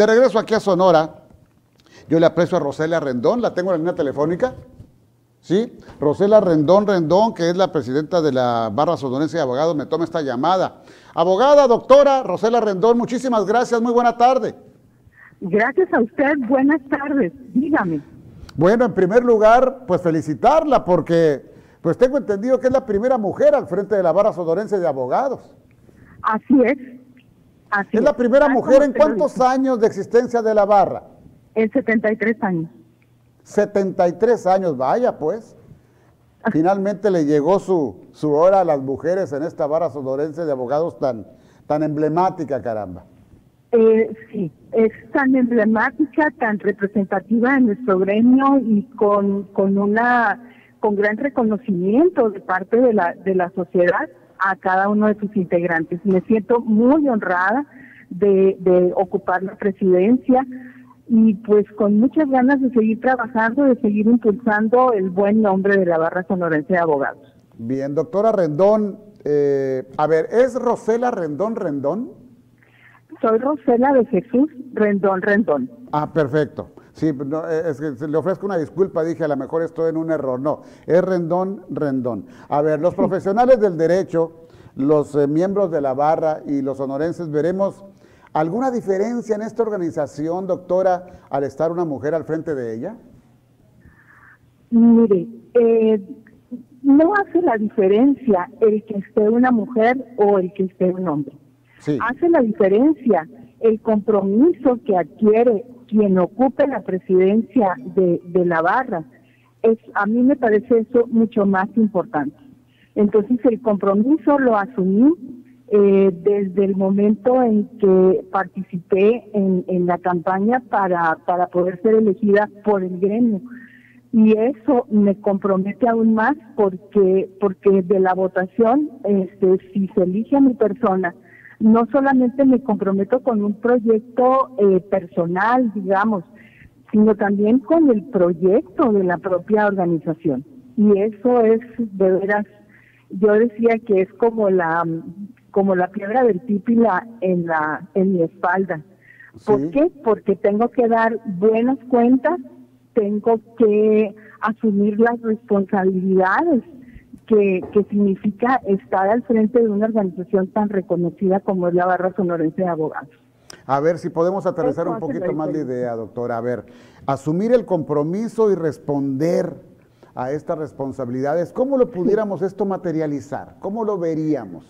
De regreso aquí a Sonora, yo le aprecio a Rosela Rendón, la tengo en la línea telefónica. ¿Sí? Rosela Rendón Rendón, que es la presidenta de la Barra Sonorense de Abogados, me toma esta llamada. Abogada, doctora Rosela Rendón, muchísimas gracias, muy buena tarde. Gracias a usted, buenas tardes, dígame. Bueno, en primer lugar, pues felicitarla porque pues tengo entendido que es la primera mujer al frente de la Barra Sonorense de Abogados. Así es. Así es la primera mujer en cuántos años de existencia de la barra? En 73 años. 73 años, vaya pues. Finalmente le llegó su, su hora a las mujeres en esta barra sonorense de abogados tan, tan emblemática, caramba. Eh, sí, es tan emblemática, tan representativa en nuestro gremio y con, con una con gran reconocimiento de parte de la, de la sociedad a cada uno de sus integrantes. Me siento muy honrada de, de ocupar la presidencia y pues con muchas ganas de seguir trabajando, de seguir impulsando el buen nombre de la Barra Sonorense de Abogados. Bien, doctora Rendón, eh, a ver, ¿es Rosela Rendón Rendón? Soy Rosela de Jesús Rendón Rendón. Ah, perfecto. Sí, es que le ofrezco una disculpa, dije, a lo mejor estoy en un error. No, es Rendón Rendón. A ver, los profesionales del derecho, los eh, miembros de la barra y los honorenses, veremos ¿Alguna diferencia en esta organización, doctora, al estar una mujer al frente de ella? Mire, eh, no hace la diferencia el que esté una mujer o el que esté un hombre. Hace la diferencia el compromiso que adquiere quien ocupe la presidencia de, de la barra. Es, a mí me parece eso mucho más importante. Entonces el compromiso lo asumí eh, desde el momento en que participé en, en la campaña para, para poder ser elegida por el gremio. Y eso me compromete aún más porque, porque de la votación, este, si se elige a mi persona, no solamente me comprometo con un proyecto eh, personal, digamos, sino también con el proyecto de la propia organización. Y eso es de veras, yo decía que es como la como la piedra del pípila en la en mi espalda. ¿Por qué? Porque tengo que dar buenas cuentas, tengo que asumir las responsabilidades que, que significa estar al frente de una organización tan reconocida como es la Barra Sonorense de Abogados. A ver si podemos aterrizar un poquito más la idea, doctora. A ver, asumir el compromiso y responder a estas responsabilidades, ¿cómo lo pudiéramos esto materializar? ¿Cómo lo veríamos?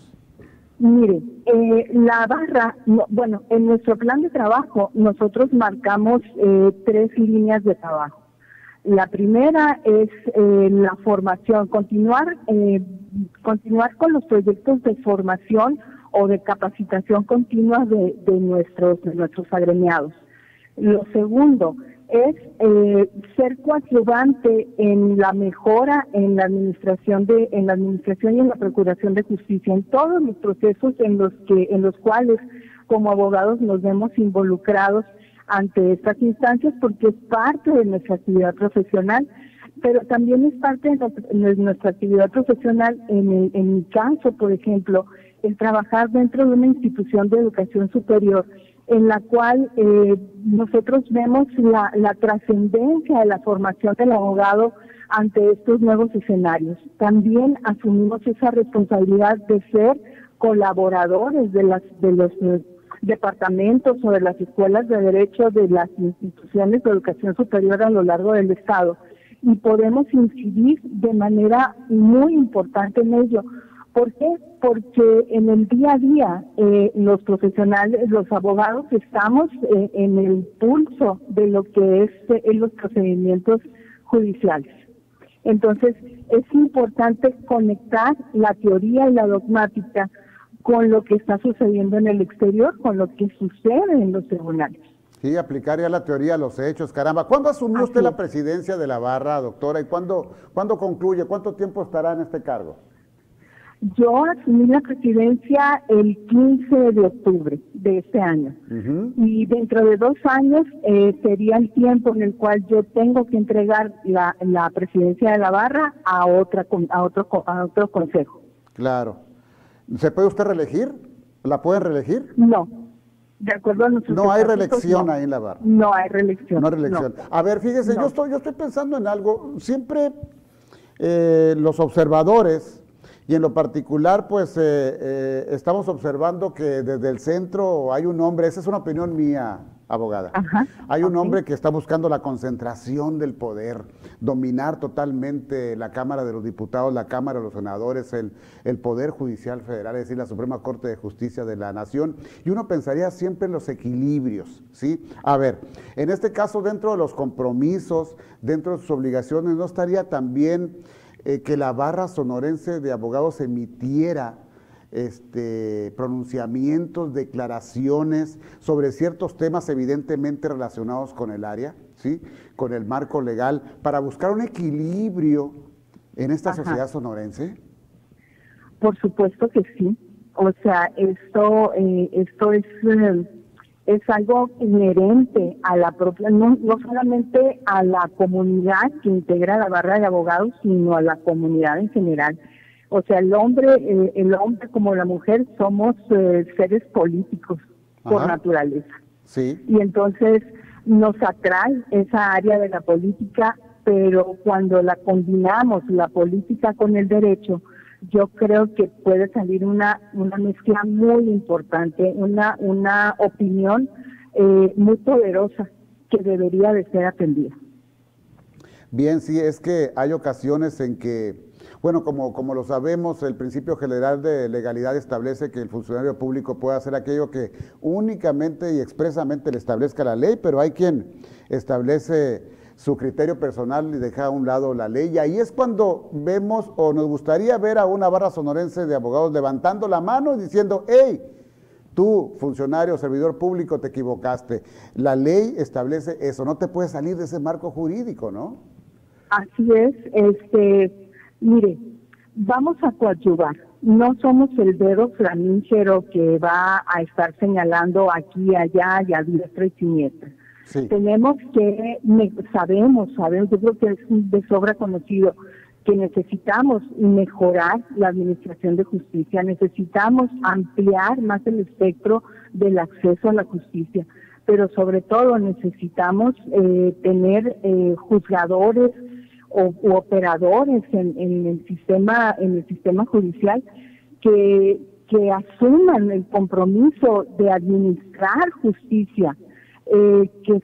Mire, eh, la barra, bueno, en nuestro plan de trabajo nosotros marcamos eh, tres líneas de trabajo. La primera es eh, la formación, continuar, continuar con los proyectos de formación o de capacitación continua de, de nuestros, de nuestros agremiados. Lo segundo es eh, ser coadyuvante en la mejora en la administración de en la administración y en la procuración de justicia en todos los procesos en los que en los cuales como abogados nos vemos involucrados ante estas instancias porque es parte de nuestra actividad profesional pero también es parte de nuestra actividad profesional en, mi caso por ejemplo el trabajar dentro de una institución de educación superior en la cual eh, nosotros vemos la, la trascendencia de la formación del abogado ante estos nuevos escenarios. También asumimos esa responsabilidad de ser colaboradores de las de los departamentos o de las escuelas de derecho de las instituciones de educación superior a lo largo del estado y podemos incidir de manera muy importante en ello ¿Por qué? Porque en el día a día eh, los profesionales, los abogados estamos eh, en el pulso de lo que es eh, los procedimientos judiciales. Entonces, es importante conectar la teoría y la dogmática con lo que está sucediendo en el exterior, con lo que sucede en los tribunales. Sí, aplicar ya la teoría a los hechos, caramba. ¿Cuándo asumió usted la presidencia de la barra, doctora? ¿Y cuándo, cuándo concluye? ¿Cuánto tiempo estará en este cargo? Yo asumí la presidencia el 15 de octubre de este año y dentro de dos años eh, sería el tiempo en el cual yo tengo que entregar la, la presidencia de la barra a otra a otro a otro consejo. Claro. ¿Se puede usted reelegir? ¿La pueden reelegir? No, De acuerdo a nuestros No hay reelección no. ahí en la barra. No hay reelección. No hay reelección. A ver, fíjese, No. yo, estoy, yo estoy pensando en algo. Siempre eh, los observadores, y en lo particular, pues eh, eh, estamos observando que desde el centro hay un hombre, esa es una opinión mía, abogada. Ajá, Hay un hombre que está buscando la concentración del poder, dominar totalmente la Cámara de los Diputados, la Cámara de los Senadores, el, el Poder Judicial Federal, es decir, la Suprema Corte de Justicia de la Nación. Y uno pensaría siempre en los equilibrios, ¿sí? A ver, en este caso, dentro de los compromisos, dentro de sus obligaciones, ¿no estaría también eh, que la barra sonorense de abogados emitiera este, pronunciamientos, declaraciones sobre ciertos temas evidentemente relacionados con el área, ¿sí? con el marco legal, para buscar un equilibrio en esta Ajá. sociedad sonorense? Por supuesto que sí. O sea, esto, eh, esto es, eh, es algo inherente a la propia, no, no solamente a la comunidad que integra la barra de abogados, sino a la comunidad en general. O sea, el hombre, eh, el hombre como la mujer somos eh, seres políticos por Ajá. naturaleza. Sí, y entonces nos atrae esa área de la política, pero cuando la combinamos la política con el derecho, yo creo que puede salir una una mezcla muy importante, una una opinión eh, muy poderosa que debería de ser atendida. bien, sí, es que hay ocasiones en que, bueno, como, como lo sabemos, el principio general de legalidad establece que el funcionario público puede hacer aquello que únicamente y expresamente le establezca la ley, pero hay quien establece su criterio personal y deja a un lado la ley. Y ahí es cuando vemos o nos gustaría ver a una barra sonorense de abogados levantando la mano y diciendo, hey, tú, funcionario, servidor público, te equivocaste. La ley establece eso, no te puedes salir de ese marco jurídico, ¿no? Así es, este, mire, vamos a coadyuvar. No somos el dedo flamígero que va a estar señalando aquí, allá y a diestra y siniestra. Sí. Tenemos que, sabemos, sabemos, yo creo que es de sobra conocido que necesitamos mejorar la administración de justicia, necesitamos ampliar más el espectro del acceso a la justicia, pero sobre todo necesitamos eh, tener eh, juzgadores o operadores en, el sistema en el sistema judicial que que asuman el compromiso de administrar justicia eh, que,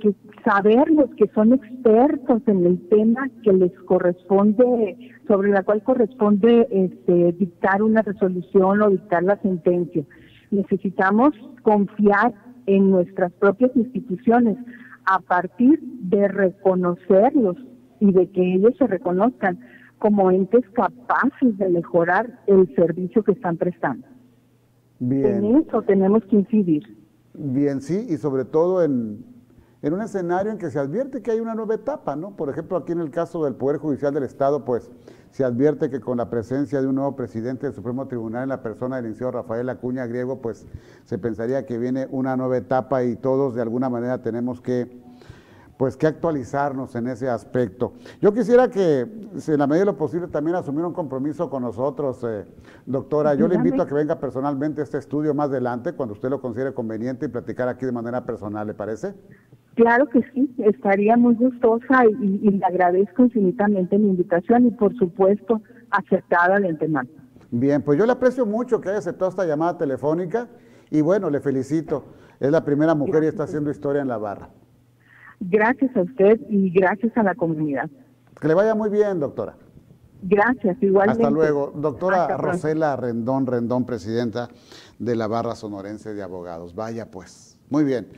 que saber los que son expertos en el tema que les corresponde, sobre la cual corresponde este, dictar una resolución o dictar la sentencia. Necesitamos confiar en nuestras propias instituciones a partir de reconocerlos y de que ellos se reconozcan como entes capaces de mejorar el servicio que están prestando. Bien. En eso tenemos que incidir. Bien, sí, y sobre todo en, en un escenario en que se advierte que hay una nueva etapa, ¿no? Por ejemplo, aquí en el caso del Poder Judicial del Estado, pues se advierte que con la presencia de un nuevo presidente del Supremo Tribunal en la persona del licenciado Rafael Acuña Griego, pues se pensaría que viene una nueva etapa y todos de alguna manera tenemos que pues que actualizarnos en ese aspecto. Yo quisiera que, si en la medida de lo posible, también asumir un compromiso con nosotros, eh, doctora. Yo le invito a que venga personalmente a este estudio más adelante, cuando usted lo considere conveniente, y platicar aquí de manera personal, ¿le parece? Claro que sí, estaría muy gustosa y, le agradezco infinitamente mi invitación y por supuesto aceptada de antemano. Bien, pues yo le aprecio mucho que haya aceptado esta llamada telefónica y bueno, le felicito. Es la primera mujer y está haciendo historia en la barra. Gracias a usted y gracias a la comunidad. Que le vaya muy bien, doctora. Gracias, igualmente. Hasta luego. Doctora Hasta. Rosela Rendón Rendón, presidenta de la Barra Sonorense de Abogados. Vaya pues. Muy bien.